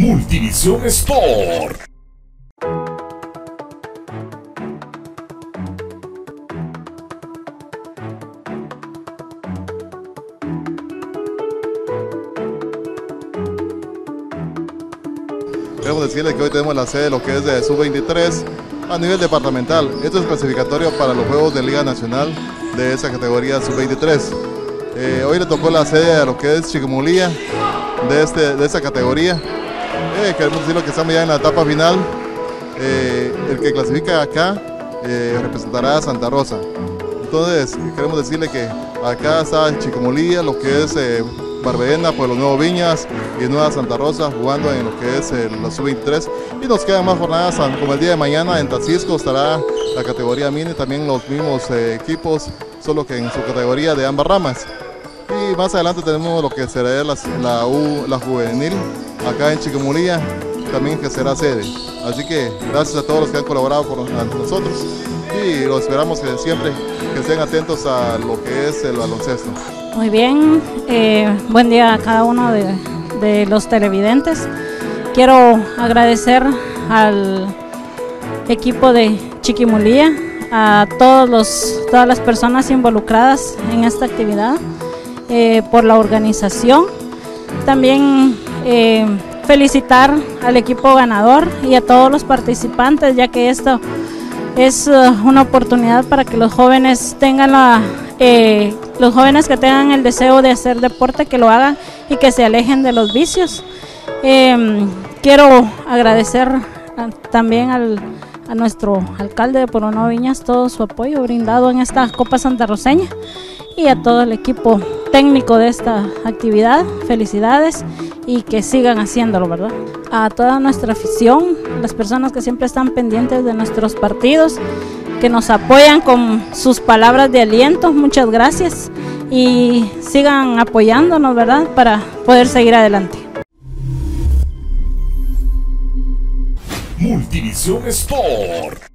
Multivisión Sport. Queremos decirles que hoy tenemos la sede de lo que es de Sub-23 a nivel departamental. Esto es clasificatorio para los Juegos de Liga Nacional de esa categoría Sub-23. Eh, hoy le tocó la sede a lo que es Chiquimulía de, este, de esa categoría. Eh, queremos decirlo que estamos ya en la etapa final. Eh, el que clasifica acá representará a Santa Rosa. Entonces, queremos decirle que acá está Chiquimulía, lo que es Barbedena, los Nuevo Viñas y Nueva Santa Rosa jugando en lo que es la sub-23 y nos quedan más jornadas como el día de mañana en Tacisco estará la categoría mini, también los mismos eh, equipos, solo que en su categoría de ambas ramas. Y más adelante tenemos lo que será la, la, U, la juvenil acá en Chiquimulía, también que será sede. Así que gracias a todos los que han colaborado con nosotros y los esperamos que siempre que estén atentos a lo que es el baloncesto. Muy bien, eh, buen día a cada uno de, los televidentes. Quiero agradecer al equipo de Chiquimulía, a todos los, todas las personas involucradas en esta actividad, eh, por la organización. También eh, felicitar al equipo ganador y a todos los participantes, ya que esto es una oportunidad para que los jóvenes tengan eh, los jóvenes que tengan el deseo de hacer deporte, que lo hagan y que se alejen de los vicios. Quiero agradecer también al, a nuestro alcalde de Porono Viñas todo su apoyo brindado en esta Copa Santa Roseña y a todo el equipo técnico de esta actividad. Felicidades y que sigan haciéndolo, ¿verdad? A toda nuestra afición, las personas que siempre están pendientes de nuestros partidos que nos apoyan con sus palabras de aliento. Muchas gracias y sigan apoyándonos, ¿verdad? Para poder seguir adelante. Multivisión Sport.